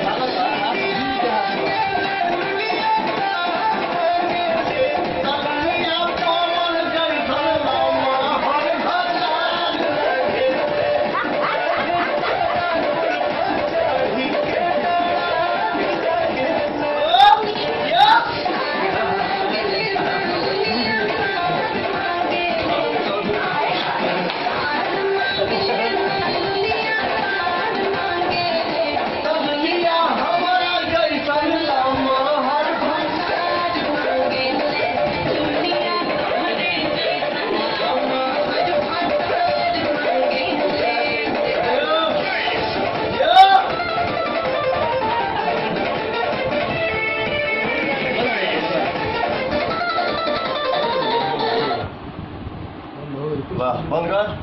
Vamos. 怎王木？